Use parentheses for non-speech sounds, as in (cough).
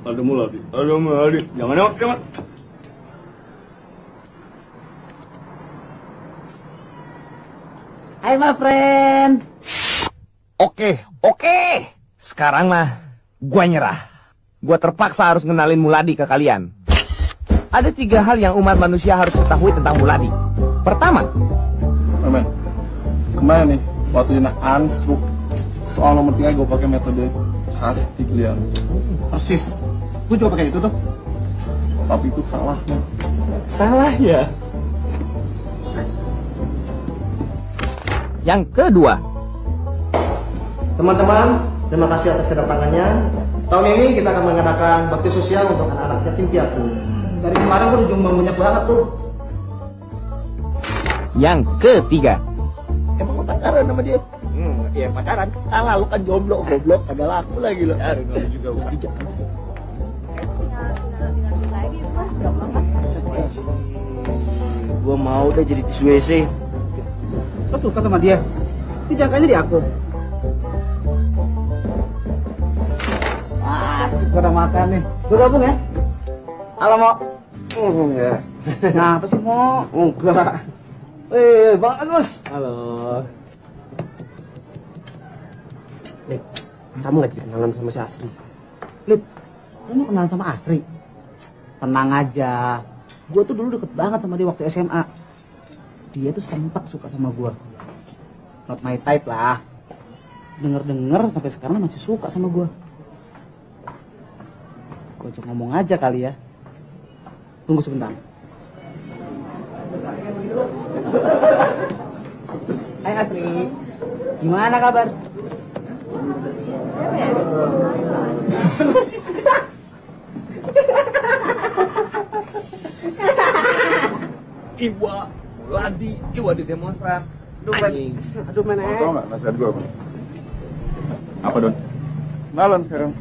Ada muladi, ada muladi. Jangan nengok, jangan. Hai my friend. Oke, oke. Sekarang mah gua nyerah. Gua terpaksa harus ngenalin Muladi ke kalian. Ada tiga hal yang umat manusia harus ketahui tentang Muladi. Pertama, Men, kemarin nih waktu nak anstruk soal nomor tiga gue pakai metode Castiglione Persis. Gue juga pakai itu tuh. tapi itu salah salah ya. Yang kedua, Teman-teman, terima kasih atas kedatangannya. Tahun ini kita akan mengadakan bakti sosial untuk anak-anak yatim piatu. Dari kemarin gue udah banyak banget tuh. yang ketiga, Emang pacaran sama dia? Hmm, iya pacaran. Kalah lu kan jomblo, goblok. Kagak laku lagi lo. Ya, lu juga usah. Gua mau deh jadi tisu WC. Lo suka sama dia? Itu jangkanya di aku. Asik gue udah makan nih. Gue gabung ya. Halo mau. ya. Nah apa sih mau? Enggak. Eh bagus. Halo. Lip, kamu gak jadi kenalan sama si Asri? Lip, lu mau kenal sama Asri? Tenang aja. Gue tuh dulu deket banget sama dia waktu SMA. Dia tuh sempet suka sama gue. Not my type lah. Denger-denger sampai sekarang masih suka sama gue. Gue cuma ngomong aja kali ya. Tunggu sebentar. Hai Asri, gimana kabar? (laughs) Iwa, Muladi, Iwa di demonstran. Aduh, men. Aduh, men. Mau tau nggak nasihat gue apa? Apa Don? Kenalan sekarang.